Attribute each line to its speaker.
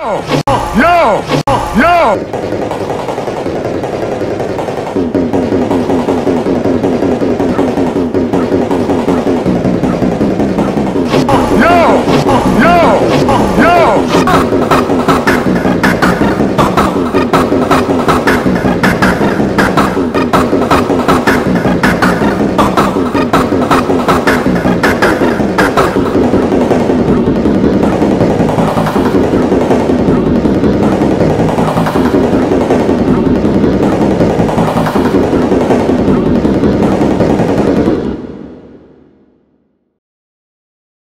Speaker 1: No! No!